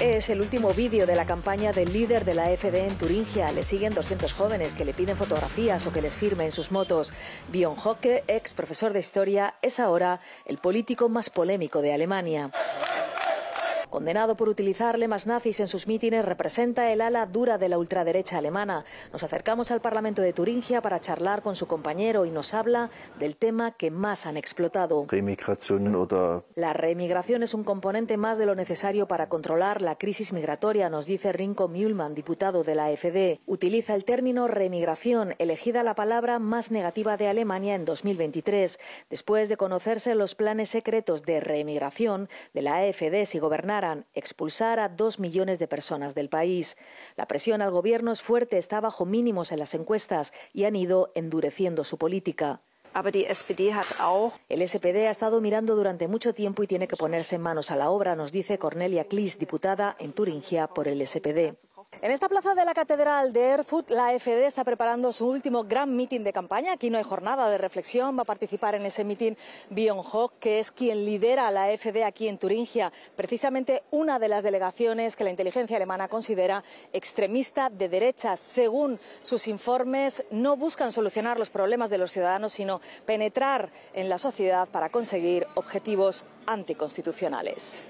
Es el último vídeo de la campaña del líder de la FD en Turingia. Le siguen 200 jóvenes que le piden fotografías o que les firme en sus motos. Björn Hocke, ex profesor de historia, es ahora el político más polémico de Alemania. Condenado por utilizar lemas nazis en sus mítines, representa el ala dura de la ultraderecha alemana. Nos acercamos al Parlamento de Turingia para charlar con su compañero y nos habla del tema que más han explotado. La reemigración es un componente más de lo necesario para controlar la crisis migratoria, nos dice Rinko Mühlmann, diputado de la AfD. Utiliza el término reemigración, elegida la palabra más negativa de Alemania en 2023, después de conocerse los planes secretos de reemigración de la AfD si gobernar expulsar a dos millones de personas del país. La presión al gobierno es fuerte, está bajo mínimos en las encuestas y han ido endureciendo su política. El SPD ha estado mirando durante mucho tiempo y tiene que ponerse manos a la obra, nos dice Cornelia Klis, diputada en Turingia por el SPD. En esta plaza de la Catedral de Erfurt, la AfD está preparando su último gran mitin de campaña. Aquí no hay jornada de reflexión. Va a participar en ese mitin Björn Hock, que es quien lidera la AfD aquí en Turingia, precisamente una de las delegaciones que la inteligencia alemana considera extremista de derechas. Según sus informes, no buscan solucionar los problemas de los ciudadanos, sino penetrar en la sociedad para conseguir objetivos anticonstitucionales.